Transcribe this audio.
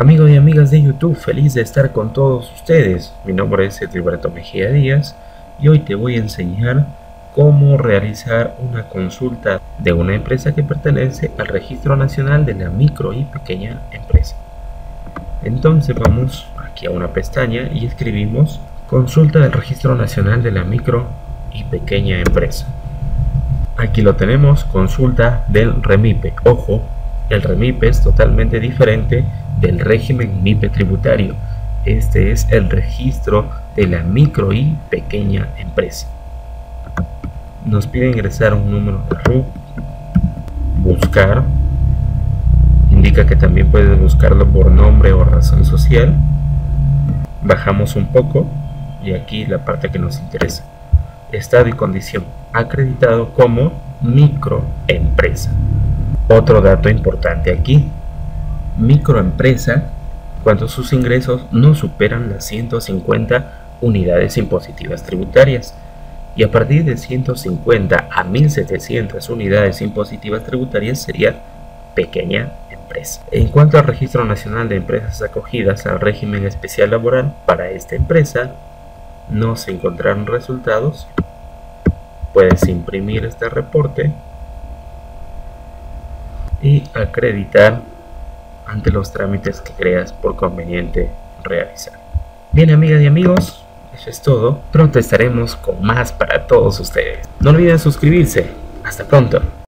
Amigos y amigas de YouTube, feliz de estar con todos ustedes. Mi nombre es Edilberto Mejía Díaz y hoy te voy a enseñar cómo realizar una consulta de una empresa que pertenece al Registro Nacional de la Micro y Pequeña Empresa. Entonces vamos aquí a una pestaña y escribimos Consulta del Registro Nacional de la Micro y Pequeña Empresa. Aquí lo tenemos, consulta del REMIPE. Ojo, el REMIPE es totalmente diferente del régimen MIPE tributario. Este es el registro de la micro y pequeña empresa. Nos pide ingresar un número de RUC, buscar, indica que también puedes buscarlo por nombre o razón social. Bajamos un poco y aquí la parte que nos interesa. Estado y condición, acreditado como microempresa. Otro dato importante aquí, microempresa cuando sus ingresos no superan las 150 unidades impositivas tributarias y a partir de 150 a 1700 unidades impositivas tributarias sería pequeña empresa. En cuanto al Registro Nacional de Empresas acogidas al régimen especial laboral, para esta empresa no se encontraron resultados. Puedes imprimir este reporte y acreditar ante los trámites que creas por conveniente realizar. Bien amigas y amigos, eso es todo. Pronto estaremos con más para todos ustedes. No olviden suscribirse. Hasta pronto.